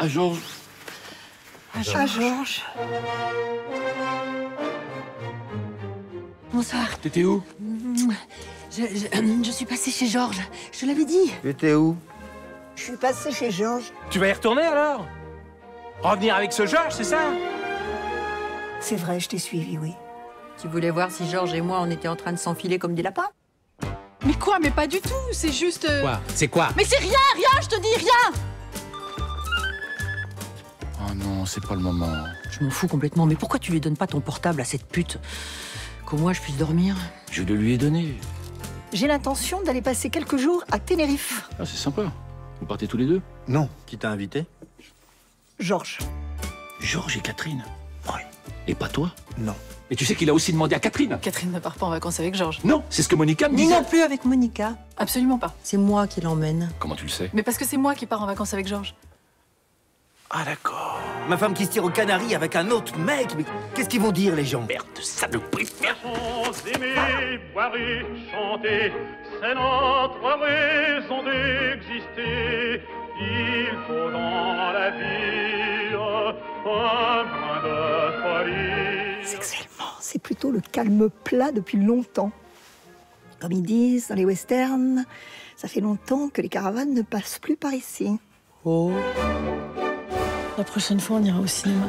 À Georges. À Georges. Bonsoir. T'étais où? Je, je- je suis passée chez Georges. Je te l'avais dit. T'étais où? Je suis passée chez Georges. Tu vas y retourner alors? Revenir avec ce Georges, c'est ça? C'est vrai, je t'ai suivi, oui. Tu voulais voir si Georges et moi, on était en train de s'enfiler comme des lapins? Mais quoi Mais pas du tout, c'est juste... euh, Quoi? C'est quoi? Mais c'est rien, rien, je te dis rien non, c'est pas le moment. Je m'en fous complètement. Mais pourquoi tu lui donnes pas ton portable à cette pute? Qu'au moins je puisse dormir Je le lui ai donné. J'ai l'intention d'aller passer quelques jours à Tenerife. Ah, c'est sympa. Vous partez tous les deux? Non. Qui t'a invité? Georges. Georges et Catherine. Ouais. Et pas toi? Non. Et tu sais qu'il a aussi demandé à Catherine Catherine ne part pas en vacances avec Georges. Non, c'est ce que Monica me Ni disait. non plus avec Monica. Absolument pas. C'est moi qui l'emmène. Comment tu le sais? Mais parce que c'est moi qui pars en vacances avec Georges. Ah d'accord. Ma femme qui se tire aux Canaries avec un autre mec, mais qu'est-ce qu'ils vont dire les gens? Merde, saloperie. Merde. aimer, boire et chanter, c'est notre raison d'exister. Il faut dans la vie un brin de folie. Sexuellement, c'est plutôt le calme plat depuis longtemps. Comme ils disent dans les westerns, ça fait longtemps que les caravanes ne passent plus par ici. La prochaine fois, on ira au cinéma.